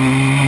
Mm.